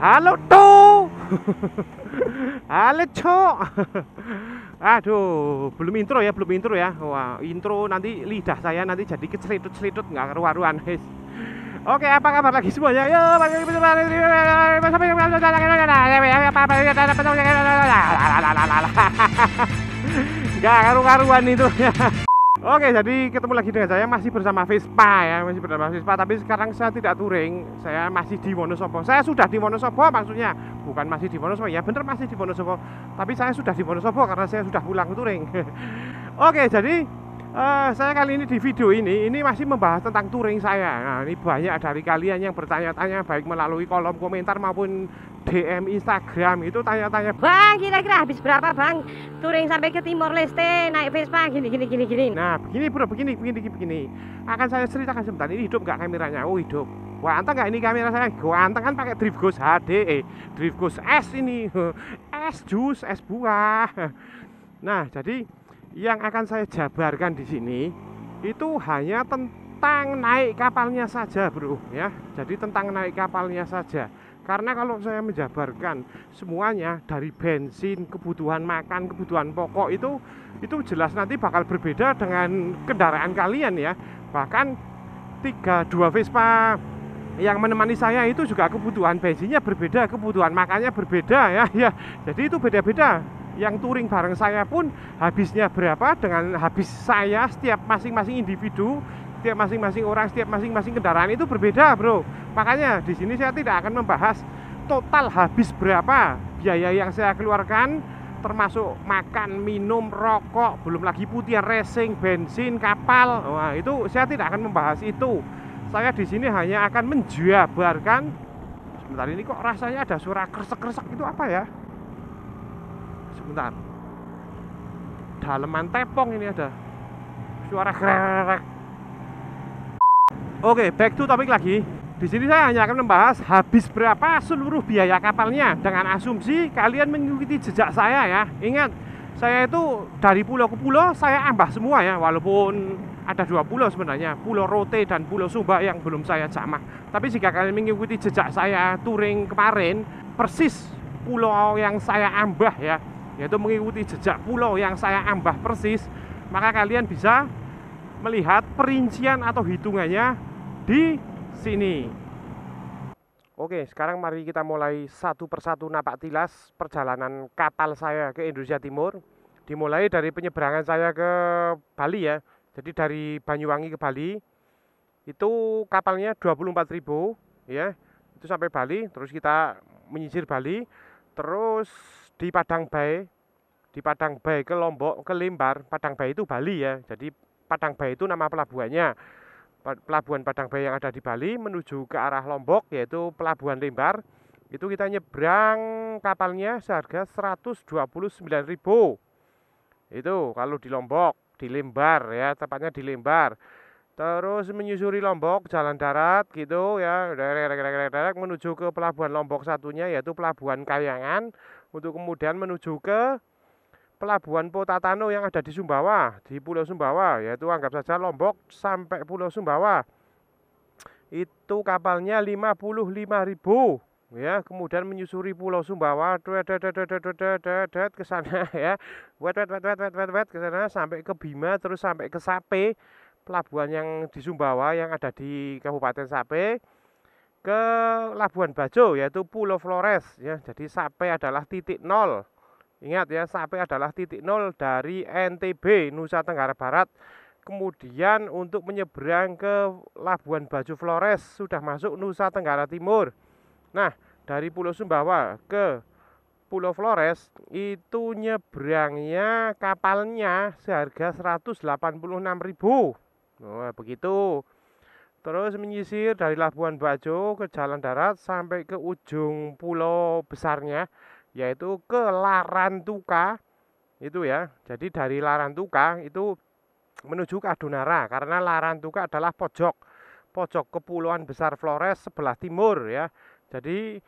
Halo tuh. Halo cok. Aduh, belum intro ya, belum intro ya. Wah, intro nanti lidah saya nanti jadi kecelitut-celitut nggak keruan-ruan, guys. Oke, apa kabar lagi semuanya? Yo, Gak karu-karuan itu. Oke, jadi ketemu lagi dengan saya masih bersama Vespa ya, masih bersama Vespa. Tapi sekarang saya tidak touring, saya masih di Wonosobo. Saya sudah di Wonosobo maksudnya, bukan masih di Wonosobo. Ya bener masih di Wonosobo, tapi saya sudah di Wonosobo karena saya sudah pulang touring. Oke, jadi uh, saya kali ini di video ini, ini masih membahas tentang touring saya. Nah, ini banyak dari kalian yang bertanya-tanya baik melalui kolom komentar maupun DM Instagram itu tanya-tanya Bang kira-kira habis berapa bang? Touring sampai ke Timor Leste naik Vespa gini gini gini gini. Nah begini bro begini begini begini akan saya ceritakan sebentar ini hidup nggak kameranya? Oh hidup. Wah anteng nggak ini kamera saya? Gua anteng kan pakai Drift Ghost HD eh Drift Ghost S ini. S jus S buah. Nah jadi yang akan saya jabarkan di sini itu hanya tentang naik kapalnya saja bro ya. Jadi tentang naik kapalnya saja karena kalau saya menjabarkan semuanya dari bensin, kebutuhan makan, kebutuhan pokok itu itu jelas nanti bakal berbeda dengan kendaraan kalian ya. Bahkan tiga dua Vespa yang menemani saya itu juga kebutuhan bensinnya berbeda, kebutuhan makannya berbeda ya. Ya, jadi itu beda-beda. Yang touring bareng saya pun habisnya berapa dengan habis saya setiap masing-masing individu setiap masing-masing orang, setiap masing-masing kendaraan itu berbeda, bro. Makanya di sini saya tidak akan membahas total habis berapa biaya yang saya keluarkan, termasuk makan, minum, rokok, belum lagi putihan racing, bensin, kapal. Wah, itu saya tidak akan membahas itu. Saya di sini hanya akan menjabarkan. Sebentar ini kok rasanya ada suara kresek-kresek itu apa ya? Sebentar. Daleman tepong ini ada suara krek Oke, back to topik lagi. Di sini saya hanya akan membahas habis berapa seluruh biaya kapalnya dengan asumsi kalian mengikuti jejak saya ya. Ingat, saya itu dari pulau ke pulau saya ambah semua ya, walaupun ada dua pulau sebenarnya, Pulau Rote dan Pulau Sumba yang belum saya jamah. Tapi jika kalian mengikuti jejak saya touring kemarin, persis pulau yang saya ambah ya, yaitu mengikuti jejak pulau yang saya ambah persis, maka kalian bisa melihat perincian atau hitungannya di sini. Oke, sekarang mari kita mulai satu persatu napak tilas perjalanan kapal saya ke Indonesia Timur. Dimulai dari penyeberangan saya ke Bali ya. Jadi dari Banyuwangi ke Bali itu kapalnya 24.000 ya. Itu sampai Bali, terus kita menyisir Bali, terus di Padang Bay, di Padang Bay ke Lombok, ke Lembar. Padang Bay itu Bali ya. Jadi Padang Bay itu nama pelabuhannya pelabuhan Padang Bay yang ada di Bali menuju ke arah Lombok yaitu pelabuhan Lembar. Itu kita nyebrang kapalnya seharga 129.000 itu kalau di Lombok di Lembar ya tepatnya di Lembar. Terus menyusuri Lombok jalan darat gitu ya darat menuju ke pelabuhan Lombok satunya yaitu pelabuhan Kayangan untuk kemudian menuju ke pelabuhan Potatano yang ada di Sumbawa, di Pulau Sumbawa, yaitu anggap saja Lombok sampai Pulau Sumbawa. Itu kapalnya 55.000 ya, kemudian menyusuri Pulau Sumbawa ke sana ya. Wet wet wet wet wet wet wet ke sana sampai ke Bima terus sampai ke Sape, pelabuhan yang di Sumbawa yang ada di Kabupaten Sape ke Labuan Bajo yaitu Pulau Flores ya. Jadi Sape adalah titik nol Ingat ya, sampai adalah titik nol dari NTB, Nusa Tenggara Barat. Kemudian untuk menyeberang ke Labuan Bajo Flores sudah masuk Nusa Tenggara Timur. Nah, dari Pulau Sumbawa ke Pulau Flores itu nyebrangnya kapalnya seharga 186.000. Nah, begitu. Terus menyisir dari Labuan Bajo ke jalan darat sampai ke ujung pulau besarnya yaitu ke Larantuka itu ya. Jadi dari Larantuka itu menuju ke Adunara karena Larantuka adalah pojok pojok kepulauan besar Flores sebelah timur ya. Jadi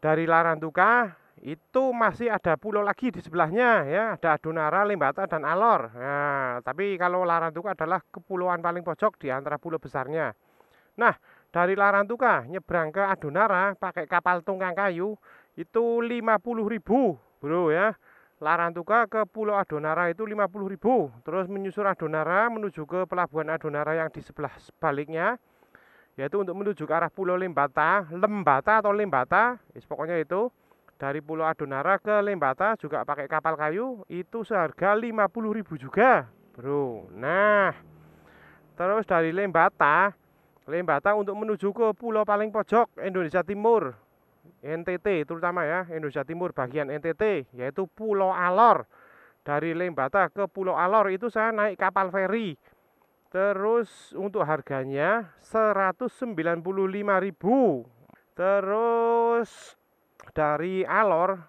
dari Larantuka itu masih ada pulau lagi di sebelahnya ya, ada Adunara, Lembata dan Alor. Nah, tapi kalau Larantuka adalah kepulauan paling pojok di antara pulau besarnya. Nah, dari Larantuka nyebrang ke Adonara pakai kapal tungkang kayu itu 50.000 bro ya. Larantuka ke Pulau Adonara itu 50.000 terus menyusur Adonara menuju ke pelabuhan Adonara yang di sebelah sebaliknya yaitu untuk menuju ke arah Pulau Lembata. Lembata atau Lembata? Pokoknya itu. Dari Pulau Adonara ke Lembata juga pakai kapal kayu itu seharga 50.000 juga bro. Nah terus dari Lembata Lembata untuk menuju ke pulau paling pojok Indonesia Timur NTT terutama ya Indonesia Timur bagian NTT yaitu Pulau Alor. Dari Lembata ke Pulau Alor itu saya naik kapal feri. Terus untuk harganya 195.000 terus dari Alor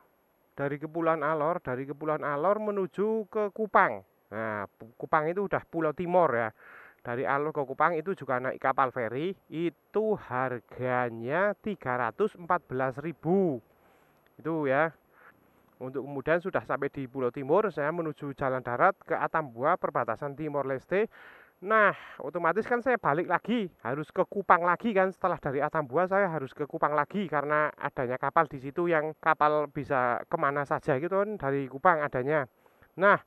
dari Kepulauan Alor dari Kepulauan Alor menuju ke Kupang. Nah Kupang itu udah Pulau Timur ya dari Alor ke Kupang itu juga naik kapal feri. Itu harganya 314.000 itu ya. Untuk kemudian sudah sampai di Pulau Timur saya menuju jalan darat ke Atambua perbatasan Timor Leste. Nah otomatis kan saya balik lagi harus ke Kupang lagi kan. Setelah dari Atambua saya harus ke Kupang lagi karena adanya kapal di situ yang kapal bisa ke mana saja gitu kan dari Kupang adanya. Nah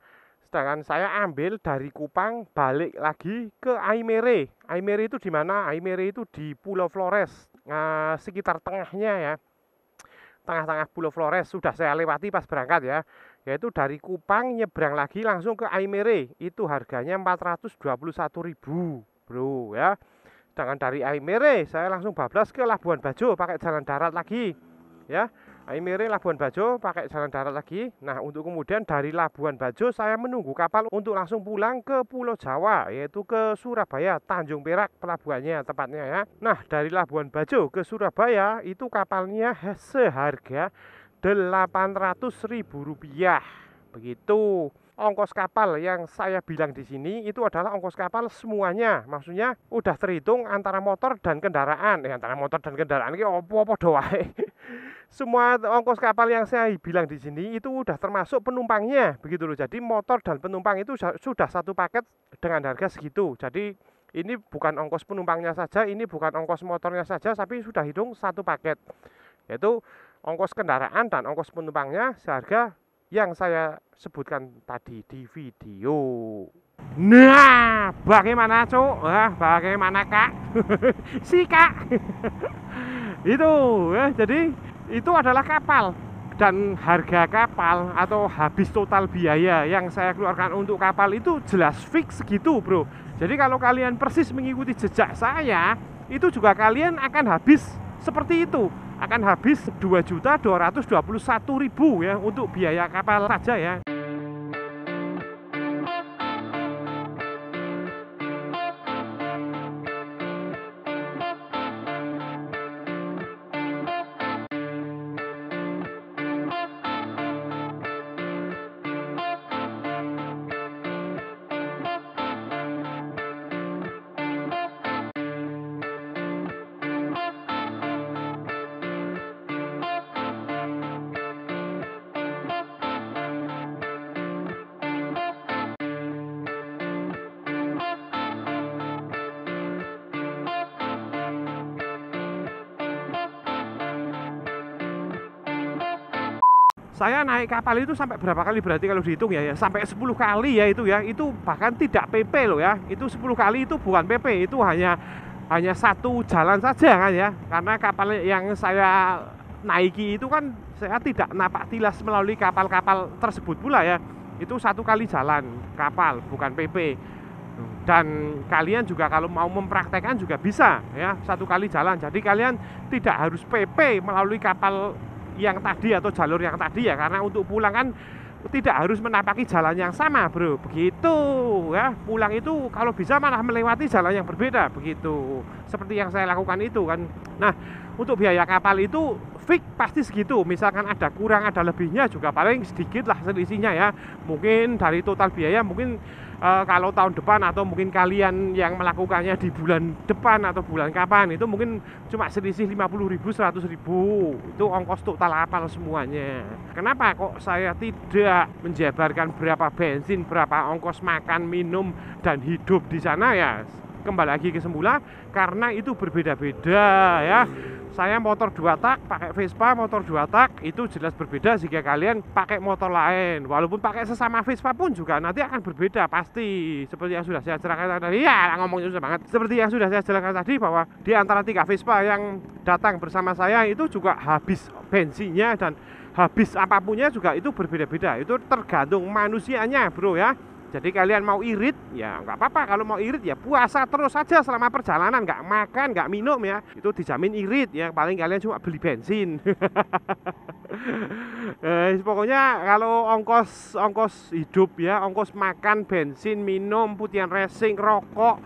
sedangkan saya ambil dari Kupang balik lagi ke Aimere. Aimere itu di mana? Aimere itu di Pulau Flores, nah, sekitar tengahnya ya. Tengah-tengah Pulau Flores sudah saya lewati pas berangkat ya. Yaitu dari Kupang nyebrang lagi langsung ke Aimere. Itu harganya 421.000, Bro ya. Sedangkan dari Aimere saya langsung bablas ke Labuan Bajo pakai jalan darat lagi. Ya. Aimere Labuan Bajo pakai jalan darat lagi. Nah, untuk kemudian dari Labuan Bajo saya menunggu kapal untuk langsung pulang ke Pulau Jawa yaitu ke Surabaya, Tanjung Perak pelabuhannya tepatnya ya. Nah, dari Labuan Bajo ke Surabaya itu kapalnya seharga Rp800.000. Begitu ongkos kapal yang saya bilang di sini itu adalah ongkos kapal semuanya. Maksudnya udah terhitung antara motor dan kendaraan. Eh, antara motor dan kendaraan ini doa. Semua ongkos kapal yang saya bilang di sini itu udah termasuk penumpangnya, begitu loh. Jadi motor dan penumpang itu sudah satu paket dengan harga segitu. Jadi ini bukan ongkos penumpangnya saja, ini bukan ongkos motornya saja, tapi sudah hitung satu paket. Yaitu ongkos kendaraan dan ongkos penumpangnya seharga yang saya sebutkan tadi di video. Nah, bagaimana cuk? Wah, bagaimana kak? si kak. itu ya, jadi itu adalah kapal dan harga kapal atau habis total biaya yang saya keluarkan untuk kapal itu jelas fix segitu bro jadi kalau kalian persis mengikuti jejak saya itu juga kalian akan habis seperti itu akan habis 2.221.000 ya untuk biaya kapal saja ya. Saya naik kapal itu sampai berapa kali? Berarti kalau dihitung ya, ya sampai 10 kali ya itu ya. Itu bahkan tidak PP loh ya. Itu 10 kali itu bukan PP itu hanya hanya satu jalan saja kan ya. Karena kapal yang saya naiki itu kan saya tidak napak tilas melalui kapal-kapal tersebut pula ya. Itu satu kali jalan kapal bukan PP dan kalian juga kalau mau mempraktekkan juga bisa ya satu kali jalan. Jadi kalian tidak harus PP melalui kapal yang tadi atau jalur yang tadi ya karena untuk pulang kan tidak harus menapaki jalan yang sama bro. Begitu ya. Pulang itu kalau bisa malah melewati jalan yang berbeda begitu. Seperti yang saya lakukan itu kan. Nah untuk biaya kapal itu fix pasti segitu. Misalkan ada kurang ada lebihnya juga paling sedikit lah selisihnya ya. Mungkin dari total biaya mungkin uh, kalau tahun depan atau mungkin kalian yang melakukannya di bulan depan atau bulan kapan itu mungkin cuma selisih 50 ribu 100 ribu. Itu ongkos total kapal semuanya. Kenapa kok saya tidak menjabarkan berapa bensin berapa ongkos makan minum dan hidup di sana? Ya kembali lagi ke semula karena itu berbeda-beda ya saya motor dua tak pakai Vespa motor dua tak itu jelas berbeda jika kalian pakai motor lain. Walaupun pakai sesama Vespa pun juga nanti akan berbeda pasti. Seperti yang sudah saya jelaskan tadi. Ya ngomongnya susah banget. Seperti yang sudah saya jelaskan tadi bahwa di antara tiga Vespa yang datang bersama saya itu juga habis bensinnya dan habis apapunnya juga itu berbeda-beda. Itu tergantung manusianya bro ya jadi kalian mau irit ya nggak apa-apa. Kalau mau irit ya puasa terus saja selama perjalanan. Nggak makan nggak minum ya. Itu dijamin irit ya. Paling kalian cuma beli bensin. Eh, pokoknya kalau ongkos ongkos hidup ya. Ongkos makan bensin minum putihan racing rokok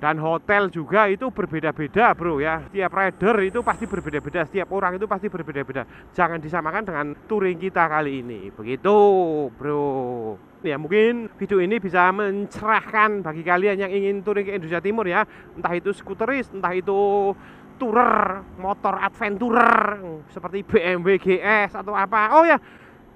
dan hotel juga itu berbeda-beda bro ya. Setiap rider itu pasti berbeda-beda setiap orang itu pasti berbeda-beda. Jangan disamakan dengan touring kita kali ini. Begitu bro. Ya mungkin video ini bisa mencerahkan bagi kalian yang ingin touring ke Indonesia Timur ya. Entah itu skuteris entah itu tourer motor adventurer seperti BMW GS atau apa. Oh ya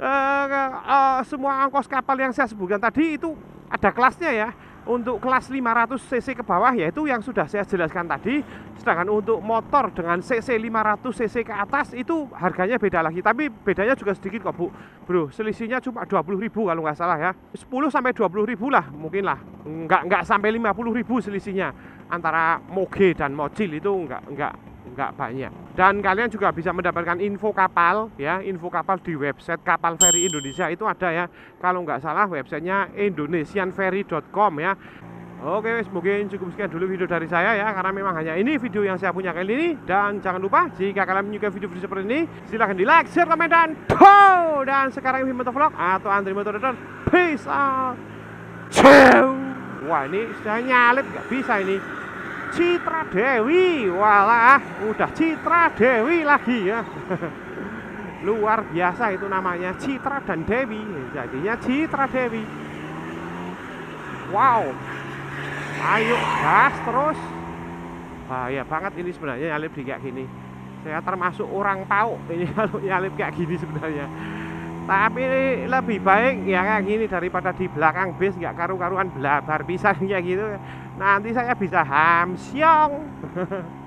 uh, uh, semua ongkos kapal yang saya sebutkan tadi itu ada kelasnya ya untuk kelas 500 cc ke bawah yaitu yang sudah saya jelaskan tadi. Sedangkan untuk motor dengan cc 500 cc ke atas itu harganya beda lagi. Tapi bedanya juga sedikit kok bu. Bro selisihnya cuma 20.000 kalau nggak salah ya. 10 sampai 20.000 lah mungkin lah. Nggak nggak sampai 50.000 selisihnya. Antara moge dan mocil itu nggak nggak nggak banyak dan kalian juga bisa mendapatkan info kapal ya. Info kapal di website kapal ferry Indonesia itu ada ya. Kalau nggak salah websitenya indonesianferry.com ya. Oke, mungkin cukup sekian dulu video dari saya ya. Karena memang hanya ini video yang saya punya kali ini. Dan jangan lupa, jika kalian menyukai video-video seperti ini Silahkan di like, share, komen, dan po Dan sekarang ini motovlog atau Andri Motor Peace out. Ciao. Wah ini saya nyalip nggak bisa ini Citra Dewi. Walah udah Citra Dewi lagi ya. Luar biasa itu namanya Citra dan Dewi. Jadinya Citra Dewi. Wow. Ayo gas terus. Bahaya banget ini sebenarnya nyalip di kayak gini. Saya termasuk orang tahu ini kalau nyalip kayak gini sebenarnya. Tapi lebih baik ya kayak gini daripada di belakang bis nggak karu-karuan belabar bisa kayak gitu nanti saya bisa hamsyong